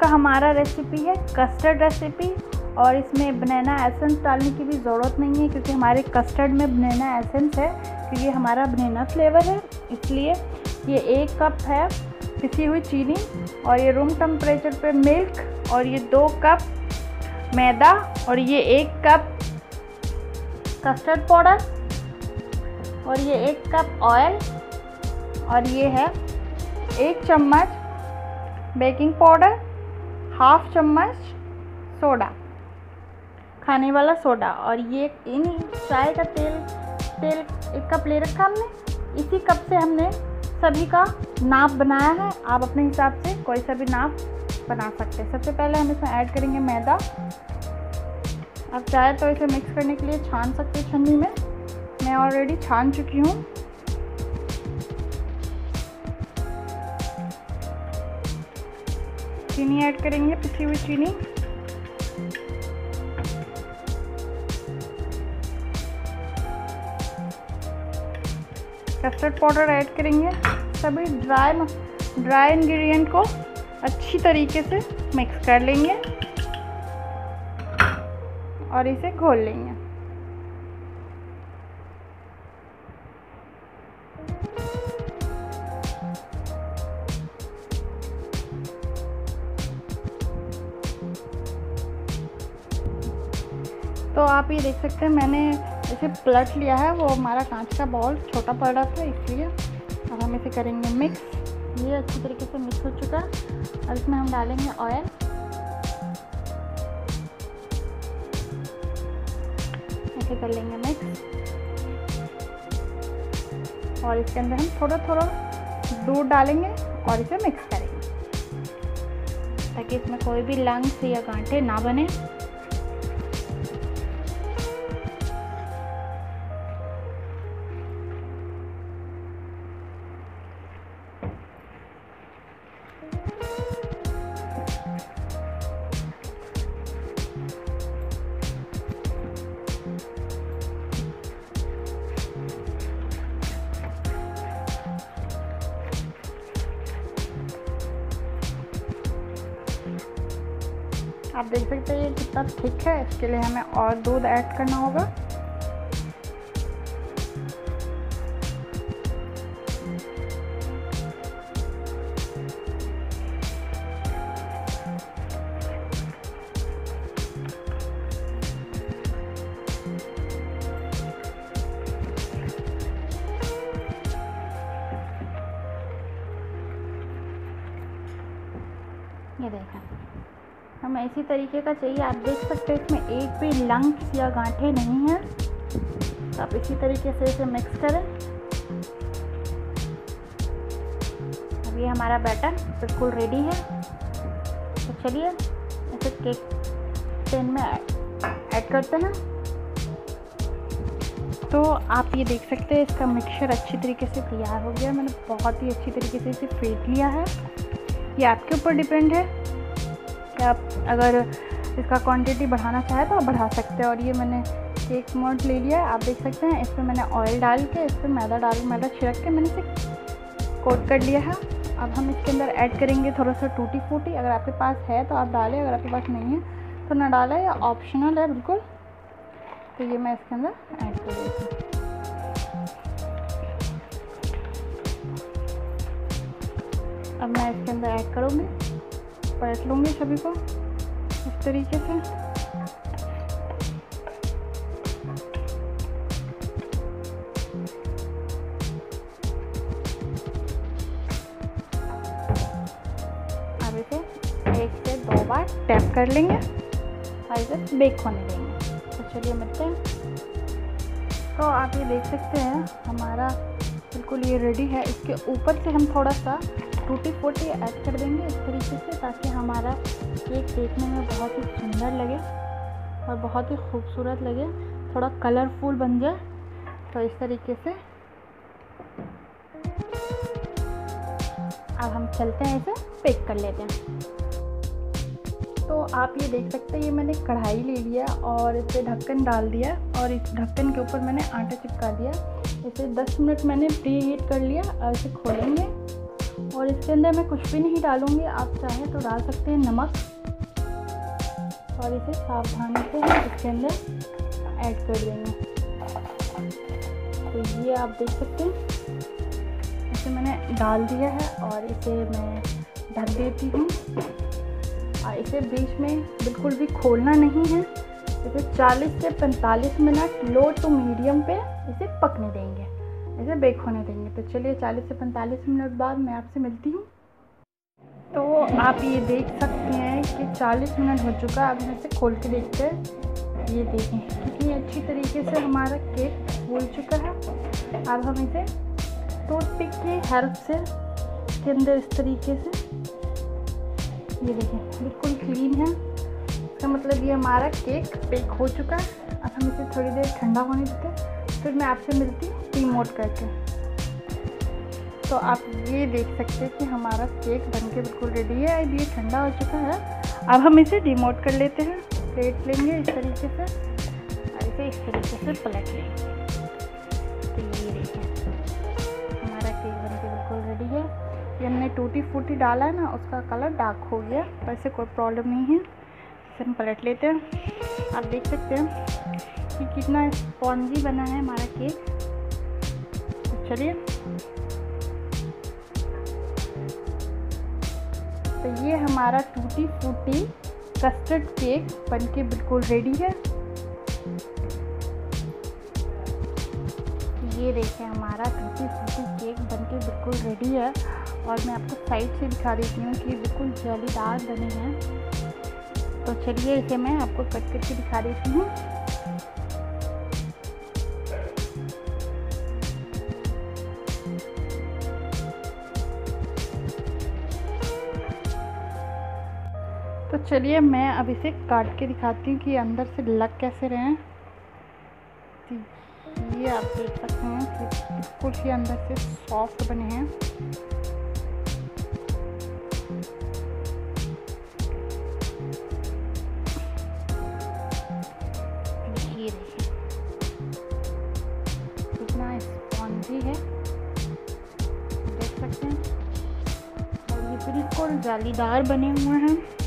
का हमारा रेसिपी है कस्टर्ड रेसिपी और इसमें बनाना एसेंस डालने की भी ज़रूरत नहीं है क्योंकि हमारे कस्टर्ड में बनाना एसेंस है, क्योंकि हमारा बनाना फ्लेवर है। इसलिए ये एक कप है पिसी हुई चीनी और ये रूम टेम्परेचर पे मिल्क और ये दो कप मैदा और ये एक कप कस्टर्ड पाउडर और ये एक कप ऑयल और ये है एक चम्मच बेकिंग पाउडर हाफ़ चम्मच सोडा, खाने वाला सोडा। और ये इन चाय का तेल तेल एक कप ले रखा हमने। इसी कप से हमने सभी का नाप बनाया है। आप अपने हिसाब से कोई सा भी नाप बना सकते हैं। सबसे पहले हम इसमें ऐड करेंगे मैदा। आप चाहे तो इसे मिक्स करने के लिए छान सकते हैं छन्नी में। मैं ऑलरेडी छान चुकी हूँ। चीनी ऐड करेंगे, पिसी हुई चीनी। कस्टर्ड पाउडर ऐड करेंगे। सभी ड्राई ड्राई इंग्रेडिएंट को अच्छी तरीके से मिक्स कर लेंगे और इसे घोल लेंगे। तो आप ये देख सकते हैं, मैंने इसे पलट लिया है। वो हमारा कांच का बॉल छोटा पड़ रहा था, इसलिए अब हम इसे करेंगे मिक्स ये अच्छी तरीके से मिक्स हो चुका है और इसमें हम डालेंगे ऑयल ऐसे कर लेंगे मिक्स और इसके अंदर हम थोड़ा थोड़ा दूध डालेंगे और इसे मिक्स करेंगे, ताकि इसमें कोई भी लंग्स या गांठे ना बने। आप देख सकते हैं कितना थिक है। इसके लिए हमें और दूध ऐड करना होगा। ये देखें। हमें इसी तरीके का चाहिए। आप देख सकते हैं इसमें एक भी लंग्स या गांठे नहीं हैं। तो आप इसी तरीके से इसे मिक्स करें। अब ये हमारा बैटर बिल्कुल रेडी है। तो चलिए, इसे केक पेन में ऐड करते हैं। तो आप ये देख सकते हैं, इसका मिक्सचर अच्छी तरीके से तैयार हो गया। मैंने बहुत ही अच्छी तरीके से इसे फेंट लिया है। ये आपके ऊपर डिपेंड है। आप अगर इसका क्वांटिटी बढ़ाना चाहे तो आप बढ़ा सकते हैं। और ये मैंने केक मोड ले लिया आप देख सकते हैं। इस पर मैंने ऑयल डाल के इस पर मैदा डाल, मैदा छिड़क के मैंने इसे कोट कर लिया है। अब हम इसके अंदर ऐड करेंगे थोड़ा सा टूटी फूटी अगर आपके पास है तो आप डालें, अगर आपके पास नहीं है तो ना डालें। या ऑप्शनल है बिल्कुल। तो ये मैं इसके अंदर ऐड कर देती हूँ। अब मैं इसके अंदर ऐड करूँगी। पलट लूँगी सभी को, इस तरीके से। अब इसे एक से दो बार टैप कर लेंगे, और इसे बेक होने देंगे। तो चलिए मिलते हैं। तो आप ये देख सकते हैं, हमारा बिल्कुल ये रेडी है। इसके ऊपर से हम थोड़ा सा टूटी फूटी ऐड कर देंगे इस तरीके से ताकि हमारा केक देखने में बहुत ही सुंदर लगे और बहुत ही खूबसूरत लगे। थोड़ा कलरफुल बन जाए तो इस तरीके से। अब हम चलते हैं इसे पेक कर लेते हैं। तो आप ये देख सकते हैं, ये मैंने कढ़ाई ले लिया और इसे ढक्कन डाल दिया और इस ढक्कन के ऊपर मैंने आटा चिपका दिया। इसे 10 मिनट मैंने प्री हीट कर लिया और इसे खोलेंगे। और इसके अंदर मैं कुछ भी नहीं डालूँगी, आप चाहें तो डाल सकते हैं नमक। और इसे सावधानी से हम इसके अंदर ऐड कर देंगे। तो ये आप देख सकते हैं। इसे मैंने डाल दिया है और इसे मैं ढक देती हूँ। और इसे बीच में बिल्कुल भी खोलना नहीं है। इसे 40 से 45 मिनट लो टू मीडियम पे इसे पकने देंगे। इसे बेक होने देंगे। तो चलिए 40 से 45 मिनट बाद मैं आपसे मिलती हूँ। तो आप ये देख सकते हैं कि 40 मिनट हो चुका है। अब हम इसे खोल के देखते हैं। ये देखें, कितनी अच्छी तरीके से हमारा केक फूल चुका है। अब हम इसे टूथपिक की हेल्प से इसके अंदर इस तरीके से, ये देखें, बिल्कुल क्लीन है। इसका मतलब ये हमारा केक बेक हो चुका है। अब हम इसे थोड़ी देर ठंडा होने देते हैं। फिर मैं आपसे मिलती हूँ टीमोट करके। तो आप ये देख सकते हैं कि हमारा केक बन के बिल्कुल रेडी है। अब ये ठंडा हो चुका है। अब हम इसे डिमोट कर लेते हैं। प्लेट लेंगे इस तरीके से। और इसे इस तरीके से पलट लेंगे। तो ये देखिए हमारा केक बन के बिल्कुल रेडी है। ये हमने टूटी फूटी डाला है ना, उसका कलर डार्क हो गया। वैसे कोई प्रॉब्लम नहीं है। इसे हम पलट लेते हैं। आप देख सकते हैं। कि कितना स्पॉन्जी बना है हमारा केक। तो चलिए। तो ये हमारा टूटी फूटी कस्टर्ड केक बनके बिल्कुल रेडी है। ये देखिए हमारा टूटी फूटी केक बनके बिल्कुल रेडी है। और मैं आपको साइड से दिखा देती हूँ कि बिल्कुल जालीदार बने हैं। तो चलिए इसे मैं आपको कट करके दिखा देती हूँ। चलिए मैं अब इसे काट के दिखाती हूँ कि अंदर से लग कैसे रहे हैं। ये आप देख सकते हैं कि बिल्कुल ही अंदर से सॉफ्ट बने हैं। है। देख सकते हैं, और ये बिल्कुल जालीदार बने हुए हैं।